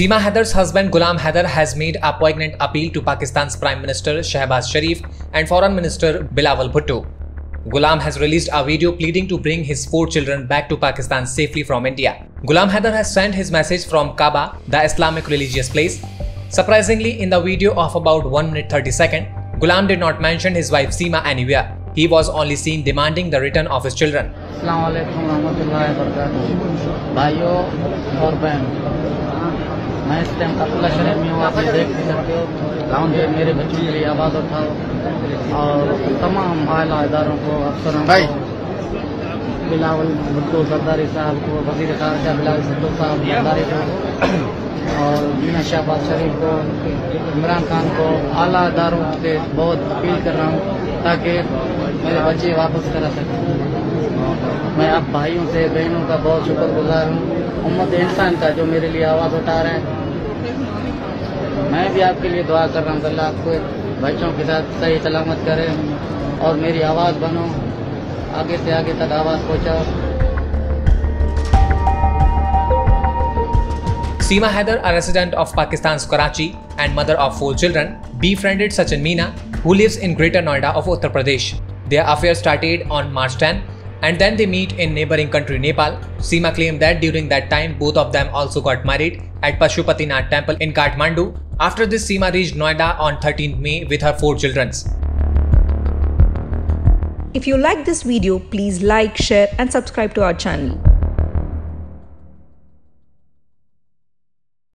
Seema Haidar's husband Ghulam Haidar has made a poignant appeal to Pakistan's Prime Minister Shehbaz Sharif and Foreign Minister Bilawal Bhutto. Ghulam has released a video pleading to bring his four children back to Pakistan safely from India. Ghulam Haidar has sent his message from Kaaba, the Islamic religious place. Surprisingly, in the video of about 1 minute 30 second, Ghulam did not mention his wife Seema anywhere. He was only seen demanding the return of his children. मैं इस time कतला शरीफ में हूँ आप देख भी सकते हो। ग्राउंड में मेरे बच्चों के लिए आवाज़ उठाओ। और तमाम आला इदारों को अफसरों को बिलावल भुट्टो सरदारी साहब को वज़ीर खारजा बिलावल भुट्टो साहब सरदारी को और मीना शहबाज शरीफ को इमरान खान को आला इदारों से बहुत अपील कर रहा हूँ ताकि मेरे बच्चे वापस करा सकें। मैं आप भाइयों से बहनों का बहुत शुक्रगुजार हूँ उम्मत इंसान का जो मेरे लिए आवाज़ उठा रहे हैं मैं भी आपके लिए दुआ कर रहा हूँ अल्लाह आपको बच्चों के साथ सही सलामत करे और मेरी आवाज़ बनो आगे से आगे तक आवाज़ पहुँचाओ Seema Haidar, a resident of Pakistan's Karachi and mother of four children, befriended Sachin Meena, who lives in Greater Noida of Uttar Pradesh. Their affair started on March 10 and then they meet in neighboring country Nepal. Seema claimed that during that time both of them also got married at Pashupatinath temple in Kathmandu. After this Seema reached Noida on 13th May with her four children. If you like this video, please like, share and subscribe to our channel.